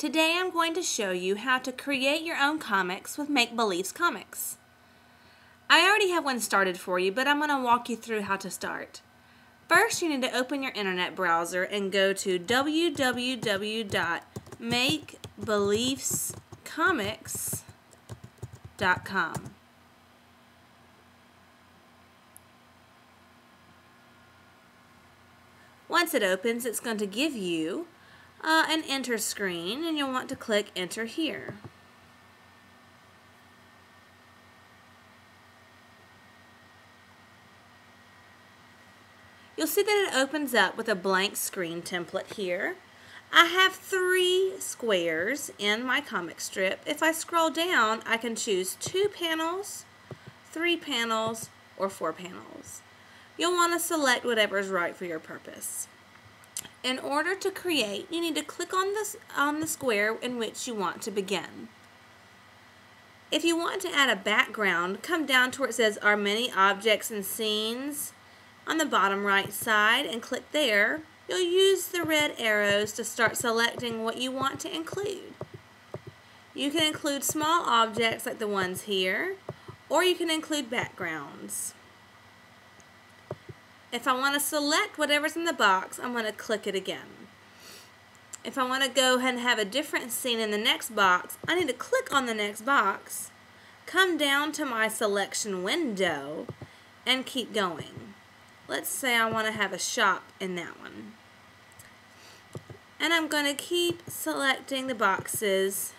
Today I'm going to show you how to create your own comics with Make Beliefs Comix. I already have one started for you, but I'm going to walk you through how to start. First, you need to open your internet browser and go to www.makebeliefscomix.com. Once it opens, it's going to give you uh, an enter screen and you'll want to click enter here. You'll see that it opens up with a blank screen template here. I have three squares in my comic strip. If I scroll down, I can choose two panels, three panels, or four panels. You'll want to select whatever is right for your purpose. In order to create, you need to click on, this, on the square in which you want to begin. If you want to add a background, come down to where it says Are Many Objects and Scenes on the bottom right side and click there. You'll use the red arrows to start selecting what you want to include. You can include small objects like the ones here, or you can include backgrounds. If I want to select whatever's in the box, I'm going to click it again. If I want to go ahead and have a different scene in the next box, I need to click on the next box, come down to my selection window, and keep going. Let's say I want to have a shop in that one. And I'm going to keep selecting the boxes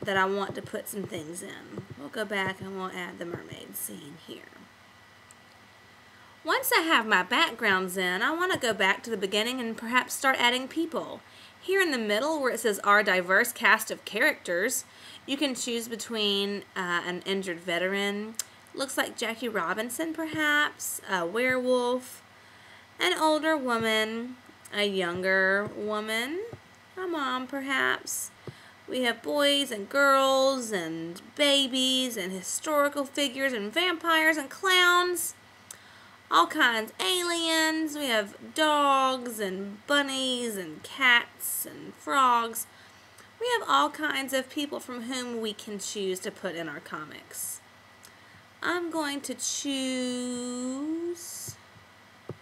that I want to put some things in. We'll go back and we'll add the mermaid scene here. Once I have my backgrounds in, I want to go back to the beginning and perhaps start adding people. Here in the middle where it says our diverse cast of characters, you can choose between uh, an injured veteran, looks like Jackie Robinson perhaps, a werewolf, an older woman, a younger woman, a mom perhaps. We have boys and girls and babies and historical figures and vampires and clowns all kinds. Aliens. We have dogs and bunnies and cats and frogs. We have all kinds of people from whom we can choose to put in our comics. I'm going to choose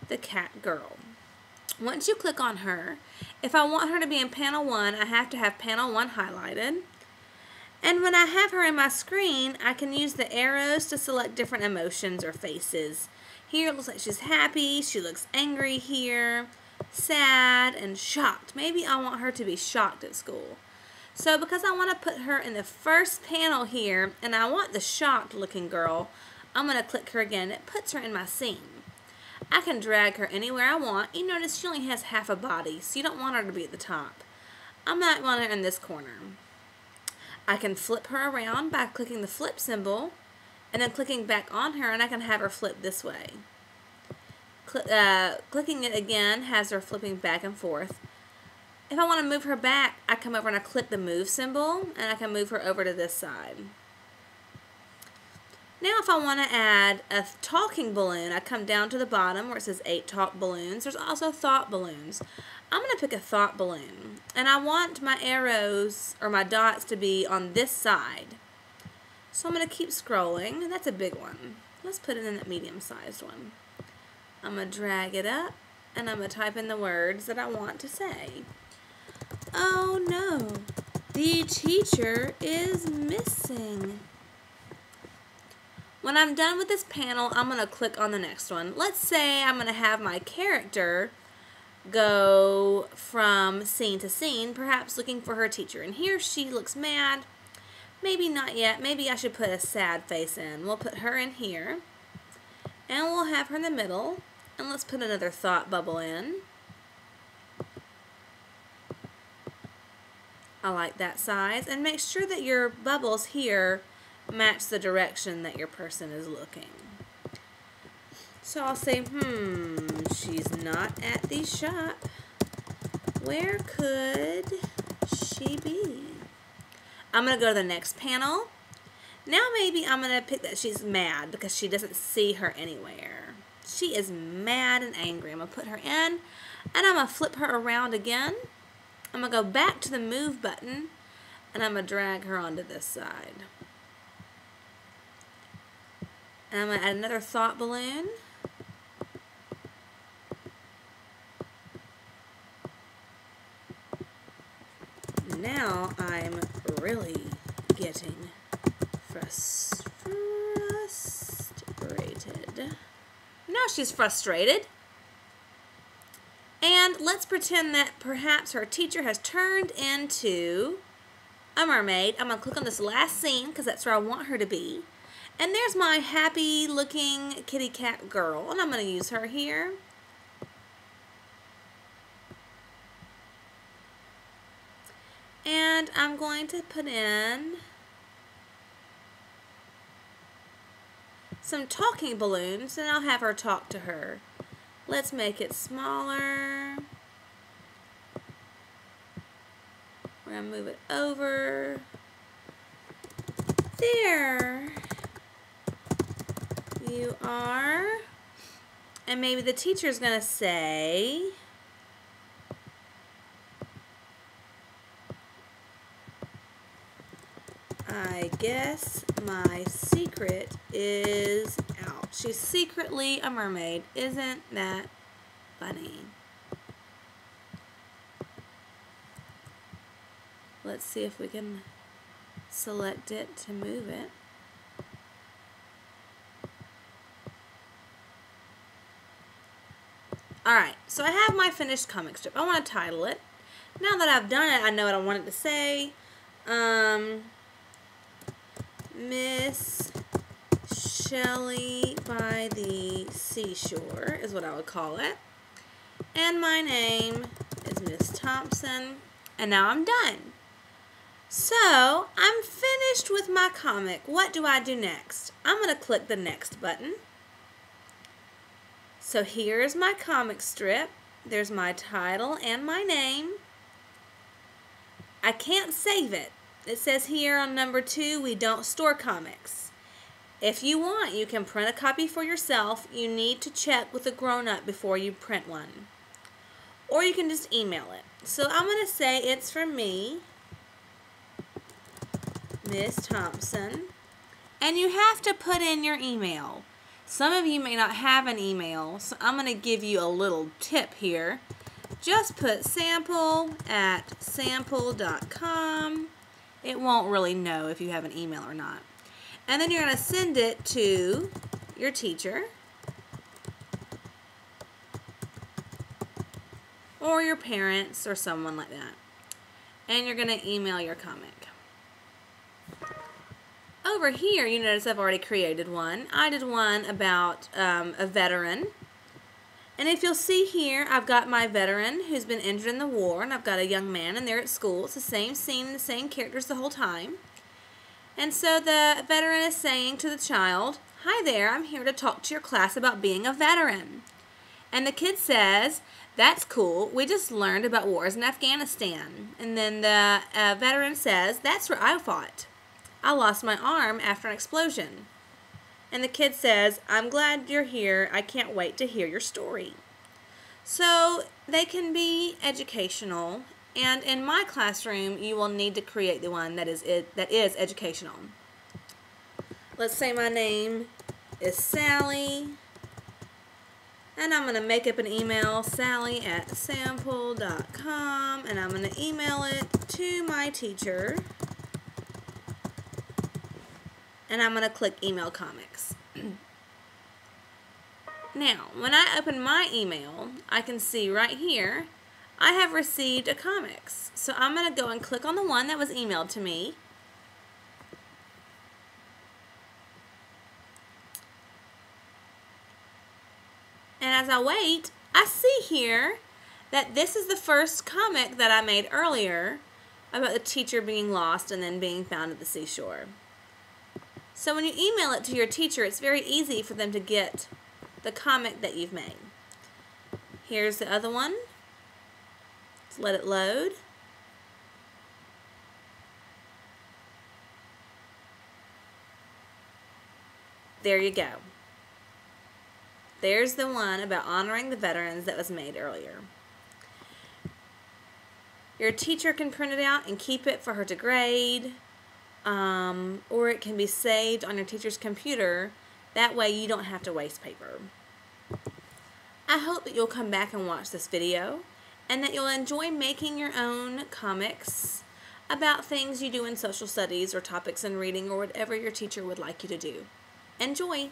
the cat girl. Once you click on her if I want her to be in panel 1 I have to have panel 1 highlighted. And when I have her in my screen I can use the arrows to select different emotions or faces here it looks like she's happy. She looks angry here, sad, and shocked. Maybe I want her to be shocked at school. So because I want to put her in the first panel here, and I want the shocked looking girl, I'm going to click her again. It puts her in my scene. I can drag her anywhere I want. You notice she only has half a body, so you don't want her to be at the top. I might want her in this corner. I can flip her around by clicking the flip symbol and then clicking back on her and I can have her flip this way. Cl uh, clicking it again has her flipping back and forth. If I want to move her back, I come over and I click the move symbol and I can move her over to this side. Now if I want to add a talking balloon, I come down to the bottom where it says 8 talk balloons. There's also thought balloons. I'm going to pick a thought balloon. And I want my arrows or my dots to be on this side. So I'm going to keep scrolling, that's a big one. Let's put it in that medium-sized one. I'm going to drag it up, and I'm going to type in the words that I want to say. Oh no, the teacher is missing. When I'm done with this panel, I'm going to click on the next one. Let's say I'm going to have my character go from scene to scene, perhaps looking for her teacher. And here she looks mad. Maybe not yet. Maybe I should put a sad face in. We'll put her in here. And we'll have her in the middle. And let's put another thought bubble in. I like that size. And make sure that your bubbles here match the direction that your person is looking. So I'll say, hmm, she's not at the shop. Where could she be? I'm going to go to the next panel. Now maybe I'm going to pick that she's mad because she doesn't see her anywhere. She is mad and angry. I'm going to put her in. And I'm going to flip her around again. I'm going to go back to the move button and I'm going to drag her onto this side. And I'm going to add another thought balloon. Now I'm really getting frustrated. Now she's frustrated. And let's pretend that perhaps her teacher has turned into a mermaid. I'm going to click on this last scene because that's where I want her to be. And there's my happy looking kitty cat girl. And I'm going to use her here. And I'm going to put in some talking balloons and I'll have her talk to her. Let's make it smaller. We're going to move it over. There. You are. And maybe the teacher's going to say, I guess my secret is out. She's secretly a mermaid. Isn't that funny? Let's see if we can select it to move it. Alright, so I have my finished comic strip. I want to title it. Now that I've done it, I know what I want it to say. Um, Miss Shelley by the Seashore is what I would call it. And my name is Miss Thompson. And now I'm done. So, I'm finished with my comic. What do I do next? I'm going to click the next button. So here's my comic strip. There's my title and my name. I can't save it. It says here on number two, we don't store comics. If you want, you can print a copy for yourself. You need to check with a grown-up before you print one. Or you can just email it. So I'm going to say it's for me, Miss Thompson. And you have to put in your email. Some of you may not have an email, so I'm going to give you a little tip here. Just put sample at sample.com it won't really know if you have an email or not. And then you're going to send it to your teacher or your parents or someone like that. And you're going to email your comic. Over here, you notice I've already created one. I did one about um, a veteran and if you'll see here, I've got my veteran who's been injured in the war, and I've got a young man, and they're at school. It's the same scene the same characters the whole time. And so the veteran is saying to the child, Hi there, I'm here to talk to your class about being a veteran. And the kid says, That's cool. We just learned about wars in Afghanistan. And then the uh, veteran says, That's where I fought. I lost my arm after an explosion. And the kid says, I'm glad you're here. I can't wait to hear your story. So they can be educational. And in my classroom, you will need to create the one that is, it, that is educational. Let's say my name is Sally. And I'm going to make up an email, sally at sample.com, and I'm going to email it to my teacher and I'm going to click email comics. now, when I open my email, I can see right here, I have received a comics. So I'm going to go and click on the one that was emailed to me. And as I wait, I see here that this is the first comic that I made earlier about the teacher being lost and then being found at the seashore. So when you email it to your teacher, it's very easy for them to get the comic that you've made. Here's the other one. Let's let it load. There you go. There's the one about honoring the veterans that was made earlier. Your teacher can print it out and keep it for her to grade, um, or it can be saved on your teacher's computer. That way you don't have to waste paper. I hope that you'll come back and watch this video and that you'll enjoy making your own comics about things you do in social studies or topics in reading or whatever your teacher would like you to do. Enjoy!